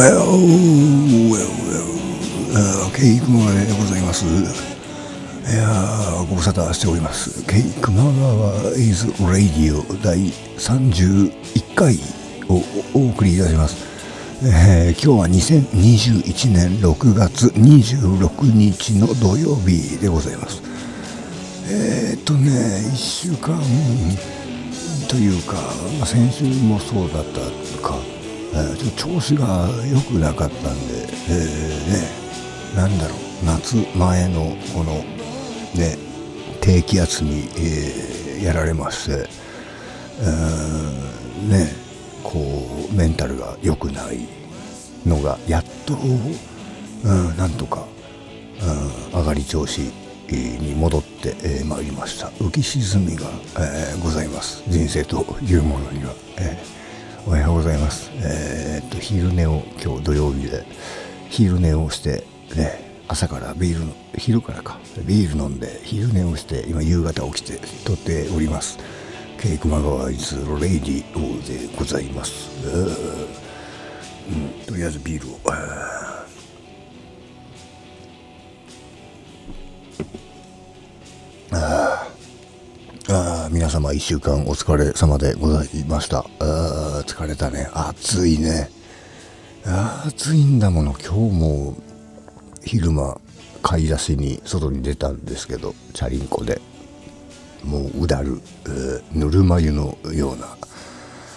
well, well, well, ケイクマでございます。いやご無沙汰しております。ケイクマ川 is radio 第31回をお送りいたします。えー、今日は2021年6月26日の土曜日でございます。えー、っとね、1週間というか、先週もそうだったか、ちょっと調子が良くなかったんで、えー、ね、なんだろう、夏前のこの、ね、低気圧に、えー、やられまして、えー、ね、こう、メンタルが良くないのが、やっと、うん、なんとか、うん、上がり調子に戻ってまいりました。浮き沈みが、えー、ございます。人生というものには、えー、おはようございます。えー、っと昼寝を今日土曜日で昼寝をしてね朝からビール昼からかビール飲んで昼寝をして今夕方起きて撮っております。京熊川イズレイディオでございます、うん、とりあえずビールを様1週間お疲れ様でございました。あ疲れたね。暑いね。暑いんだもの。今日も昼間買い出しに外に出たんですけど、チャリンコで。もううだる、ぬるま湯のような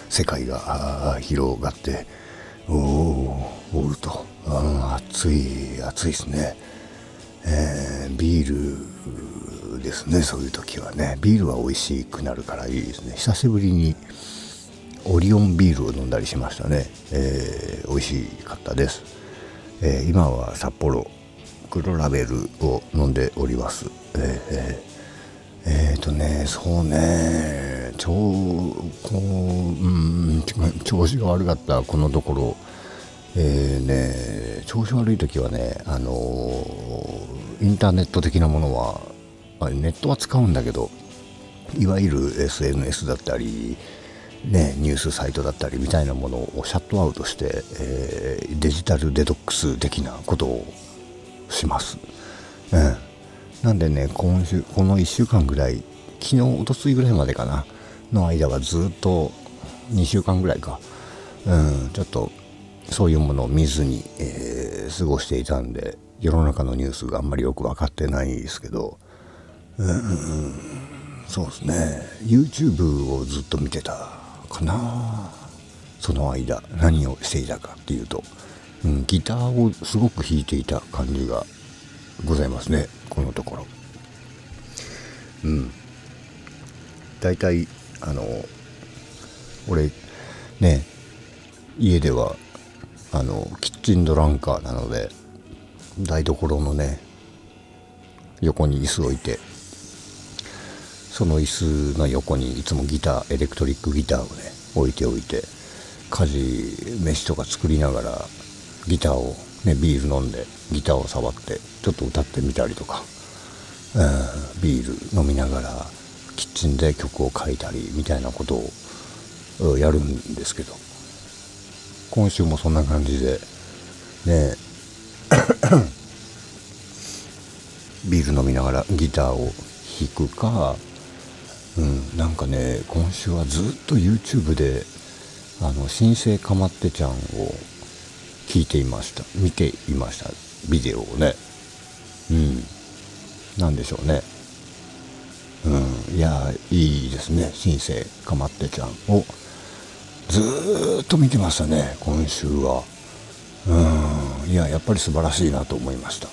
世界が広がって、おお、おると。暑い、暑いですね。えー、ビールですねそういう時はね。ビールは美味しくなるからいいですね。久しぶりにオリオンビールを飲んだりしましたね、えー、美味しかったです、えー、今は札幌黒ラベルを飲んでおります。えー、えー、とねそうね。超こううん調子が悪かったこのところ。えーね、調子悪い時はね、あのー、インターネット的なものは、ネットは使うんだけど、いわゆる SNS だったり、ね、ニュースサイトだったりみたいなものをシャットアウトして、えー、デジタルデトックス的なことをします。うん、なんでね、今週、この1週間ぐらい、昨日、おとついぐらいまでかな、の間はずっと2週間ぐらいか、うん、ちょっとそういうものを見ずに、えー、過ごしていたんで世の中のニュースがあんまりよく分かってないですけどうんそうですね。YouTube をずっと見てたかな。その間何をしていたかっていうと、うん、ギターをすごく弾いていた感じがございますね。このところ。うん。大体あの俺ね家ではあのキッチンドランカーなので台所のね横に椅子置いてその椅子の横にいつもギターエレクトリックギターをね置いておいて家事飯とか作りながらギターをねビール飲んでギターを触ってちょっと歌ってみたりとか、うん、ビール飲みながらキッチンで曲を書いたりみたいなことをやるんですけど今週もそんな感じでね ビール飲みながらギターを弾くか、うん、なんかね今週はずっと YouTube であの新生かまってちゃんを聞いていました。見ていました。ビデオをね。うん。なんでしょうね。うん。いやいいですね。新生かまってちゃんをずっと見てましたね。今週は。うん。いややっぱり素晴らしいなと思いました。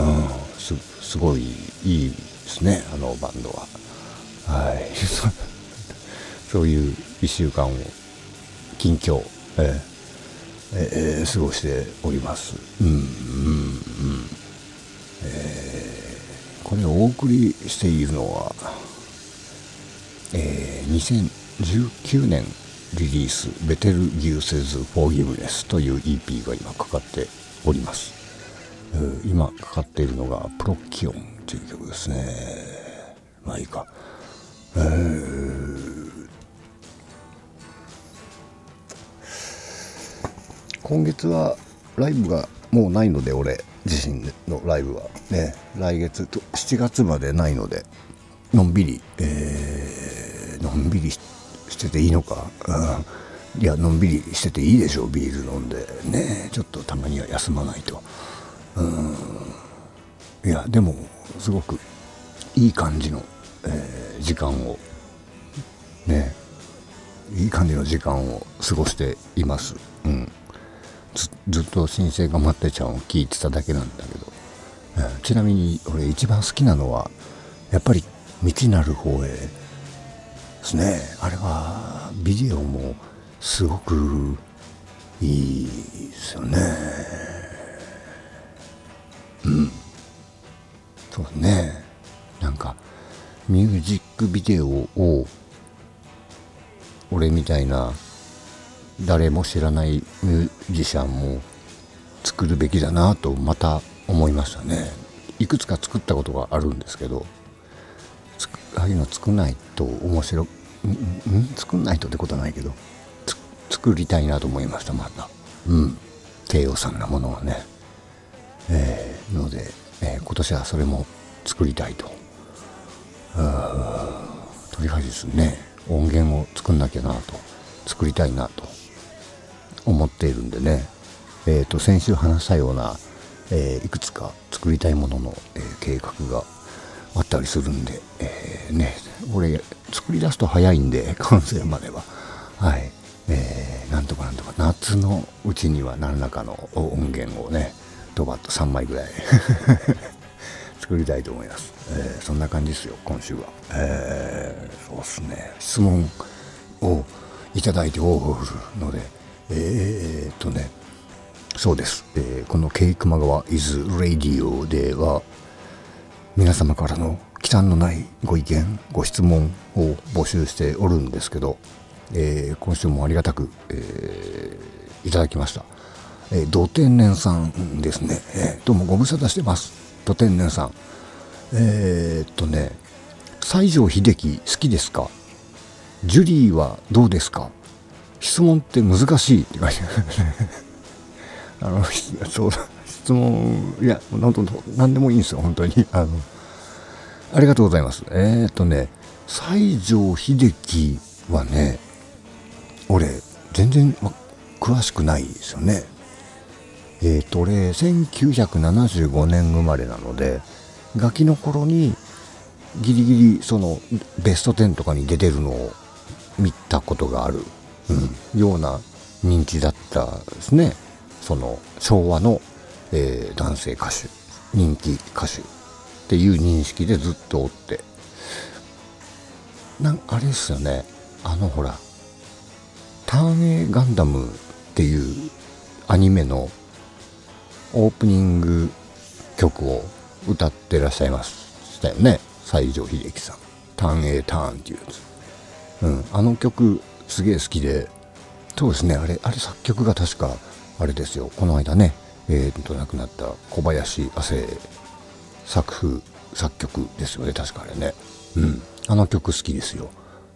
うん。すすごいいいですねあのバンドは。はい。そういう1週間を近況ええー、過ごしております。うんうんうん。えー、これをお送りしているのはえー、2019年リリース「ベテル・ギューセズ・フォーギブネス」という EP が今かかっております、今かかっているのが「プロキオン」という曲ですね。まあいいか。えー、今月はライブがもうないので俺自身のライブは。ね。来月と7月までないのでのんびり、えー、のんびりしてていいのか、うん、いやのんびりしてていいでしょうビール飲んで。ね。ちょっとたまには休まないと。うん。いやでもすごくいい感じの、えー、時間を。ね。いい感じの時間を過ごしています。うん。ずっと新生が待ってちゃんを聞いてただけなんだけど、うん、ちなみに俺一番好きなのはやっぱり道なる方へですね。あれはビデオもすごくいいですよね。うん。そうね。なんかミュージックビデオを俺みたいな誰も知らないミュージシャンも作るべきだなとまた思いましたね。いくつか作ったことがあるんですけどああいうの作んないと面白ん作んないとってことはないけど作りたいなと思いましたまた。うん。低予算なものはね。えー、ので、えー、今年はそれも作りたいと。とりあえずですね。音源を作んなきゃなと。作りたいなと。思っているんでね、えーと、先週話したような、えー、いくつか作りたいものの、えー、計画があったりするんで、えー、ね。俺作り出すと早いんで 完成までは。はい、えー、なんとかなんとか。夏のうちには何らかの音源をねドバッと3枚ぐらい。作りたいと思います、えー、そんな感じですよ今週は、えー、そうっすね。質問をいただいておるのでえー、っとねそうです、えー、この「ケイクマ川 is Radio」では皆様からの忌憚のないご意見ご質問を募集しておるんですけど、えー、今週もありがたく、えー、いただきました、えー、ド天然さんですね、えー、どうもご無沙汰してます。ド天然さん。えー、っとね西城秀樹好きですか？ジュリーはどうですか？質問って難しいって書いてあ のそう質問いや本当何でもいいんですよ本当に。あのありがとうございます。えー、っとね西城秀樹はね俺全然、ま、詳しくないですよね。えー、と俺1975年生まれなのでガキの頃にギリギリそのベスト10とかに出てるのを見たことがあるうん、ような人気だったですね。その昭和の、えー、男性歌手人気歌手っていう認識でずっとおって。なんあれですよね。あのほら「ターン A ガンダム」っていうアニメのオープニング曲を歌ってらっしゃいましたよね。西城秀樹さん「ターン A ターン」っていうやつ、うん、あの曲すげえ好きで。そうですね。あれあれ作曲が確かあれですよ。この間ね。えー、と亡くなった小林亜生作風作曲ですよね。確かあれね。うん。あの曲好きですよ。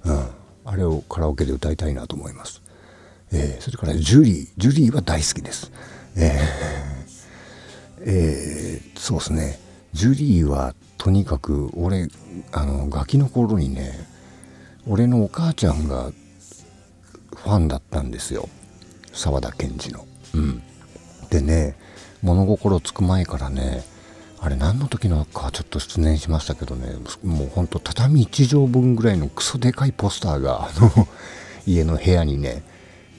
うん。あれをカラオケで歌いたいなと思います、えー、それからジュリー。ジュリーは大好きです。えー、えー、そうですね。ジュリーはとにかく俺あのガキの頃にね俺のお母ちゃんがファンだったんですよ。沢田研二の。うん、でね物心つく前からねあれ何の時のかちょっと失念しましたけどねもうほんと畳1畳分ぐらいのクソでかいポスターがあの 家の部屋にね、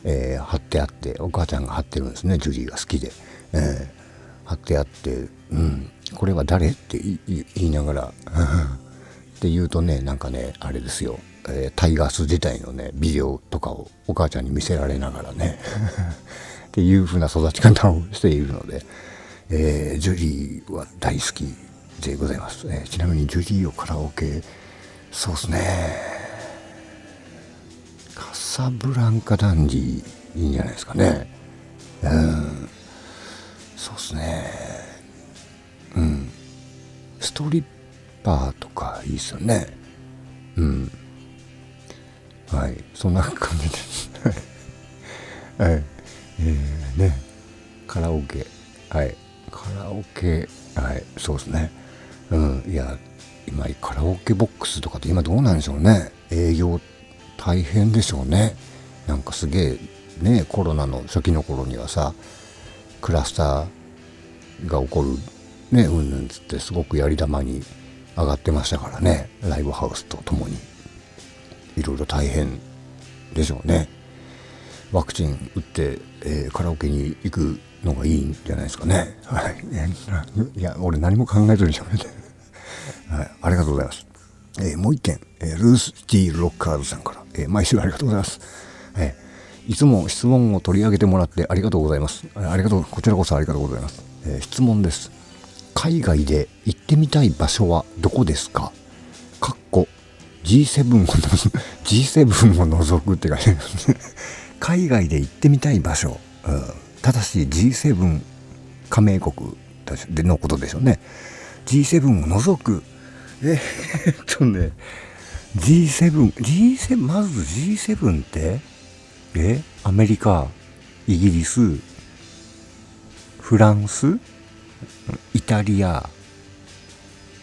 えー、貼ってあってお母ちゃんが貼ってるんですねジュリーが好きで、えー、貼ってあって「うん。これは誰?」って言いながら って言うとねなんかねあれですよ。えー、タイガース自体のねビデオとかをお母ちゃんに見せられながらね っていう風な育ち方をしているので、えー、ジュリーは大好きでございます、えー、ちなみにジュリーをカラオケそうっすね。カサブランカダンディいいんじゃないですかね。うん。そうっすね。うん。ストリッパーとかいいっすよね。うん。はい。そんな感じで。す はい。えー、ね。カラオケ。はい。カラオケ。はい。そうですね。うん。いや今カラオケボックスとかって今どうなんでしょうね。営業大変でしょうね。なんかすげえねコロナの初期の頃にはさクラスターが起こるねうんぬんつってすごくやり玉に上がってましたからねライブハウスとともに。いろいろ大変でしょうね。ワクチン打って、えー、カラオケに行くのがいいんじゃないですかね。はい。いや俺何も考えずにしゃべってはい、ありがとうございます。えー、もう一件、えー、ルース・ティー・ロッカーズさんから、え、毎週ありがとうございます。いつも質問を取り上げてもらってありがとうございます。ありがとう、こちらこそありがとうございます。え質問です。海外で行ってみたい場所はどこですか？かっこ G7 を G7 を除くって書いてますね。海外で行ってみたい場所、うん、ただし G7 加盟国でのことでしょうね。G7 を除く、えー、っとね、G7、G7、まず G7 って、えアメリカ、イギリス、フランス、イタリア、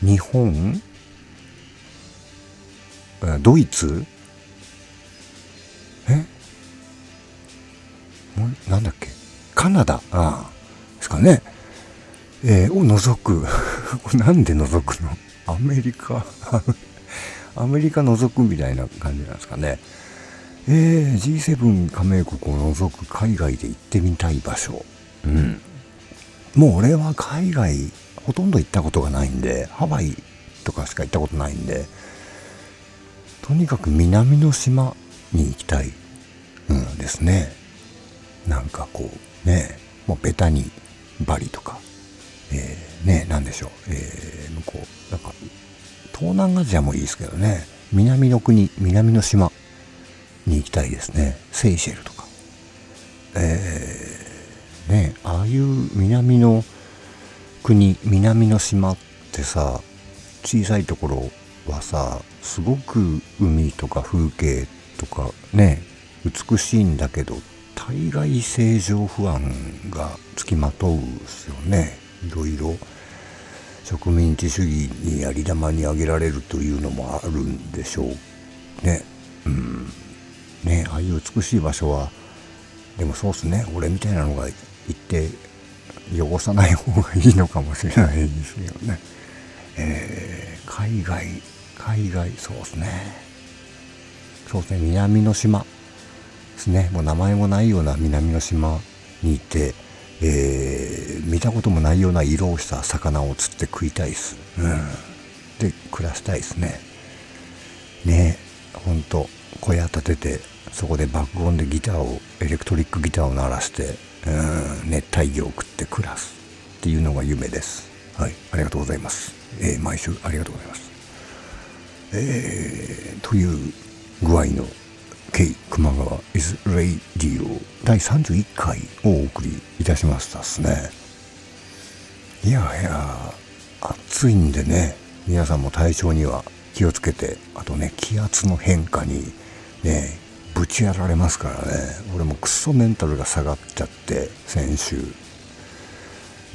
日本、ドイツ？え？なんだっけ？カナダ？ああですかね。えー、を除く。なんで除くの？アメリカ？アメリカ除くみたいな感じなんですかね。えー、G7 加盟国を除く海外で行ってみたい場所。うん。もう俺は海外ほとんど行ったことがないんで、ハワイとかしか行ったことないんで、とにかく南の島に行きたい、うん、ですね。なんかこう、ね、もうベタにバリとか、えー、ね、なんでしょう、えー、向こう、なんか、東南アジアもいいですけどね、南の国、南の島に行きたいですね。セイシェルとか。えー、ね、ああいう南の国、南の島ってさ、小さいところはさ、すごく海とか風景とかね、美しいんだけど、大概政情不安がつきまとうですよね。いろいろ植民地主義にやり玉に挙げられるというのもあるんでしょうね。うんねああいう美しい場所はでもそうっすね俺みたいなのが行って汚さない方がいいのかもしれないですよね。えー、海外海外そうっすねそうですね南の島ですねもう名前もないような南の島に行ってえー、見たこともないような色をした魚を釣って食いたいです。うん。で、暮らしたいですね。ねえ、ほんと、小屋建てて、そこで爆音でギターを、エレクトリックギターを鳴らして、うん、熱帯魚を食って暮らすっていうのが夢です。はい、ありがとうございます。えー、毎週ありがとうございます。えー、という具合の K 熊川 is Radio 第31回をお送りいたしましたっすね。いやいや、暑いんでね、皆さんも体調には気をつけて、あとね、気圧の変化にね、ぶちやられますからね、俺もクソメンタルが下がっちゃって、先週。ね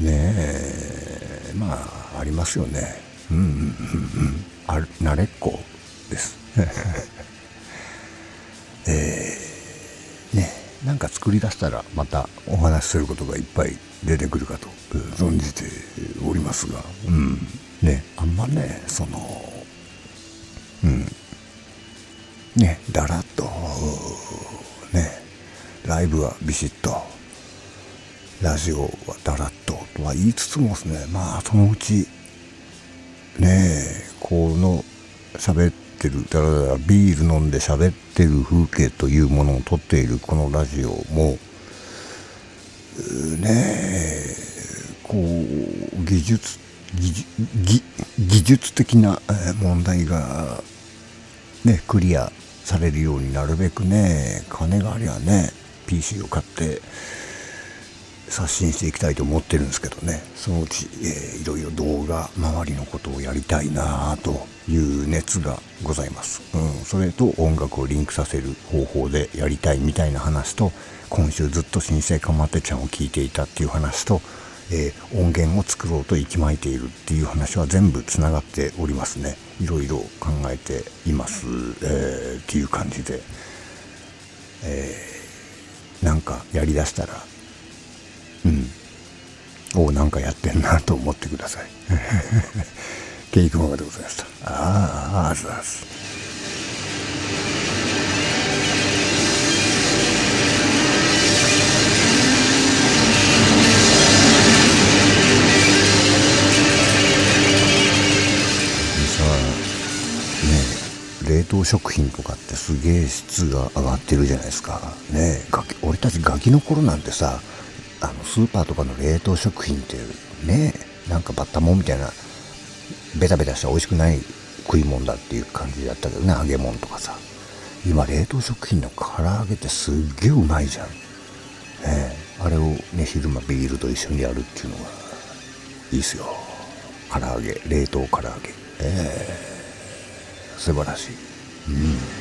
え、まあ、ありますよね。うんうんうんうん。あ慣れっこです。えー、ね、なんか作り出したらまたお話しすることがいっぱい出てくるかと存じておりますが、うん、ね、あんまね、その、うん、ね、だらっと、ライブはビシッと、ラジオはだらっととは言いつつもですね、まあそのうち、ねえこの喋ってるだらだらビール飲んで喋ってる風景というものを撮っているこのラジオもねえこう技術技技術的な問題がねクリアされるようになるべくね金がありゃね PC を買って刷新していきたいと思ってるんですけどね。そのうち、えー、いろいろ動画周りのことをやりたいなという熱がございます、うん、それと音楽をリンクさせる方法でやりたいみたいな話と今週ずっと新生かまってちゃんを聞いていたっていう話と、えー、音源を作ろうと息巻いているっていう話は全部つながっておりますね。いろいろ考えています、えー、っていう感じで、えー、なんかやりだしたらうん。おおなんかやってんなと思ってください。ケイクママでございました。あああずあず冷凍食品とかってすげえ質が上がってるじゃないですか。ね俺たちガキの頃なんてさあのスーパーとかの冷凍食品ってねなんかバッタモンみたいなベタベタした美味しくない食い物だっていう感じだったけどね揚げ物とかさ。今冷凍食品の唐揚げってすっげえうまいじゃん、ね、あれをね昼間ビールと一緒にやるっていうのがいいっすよ。唐揚げ冷凍唐揚げ。ええー、素晴らしい。うん。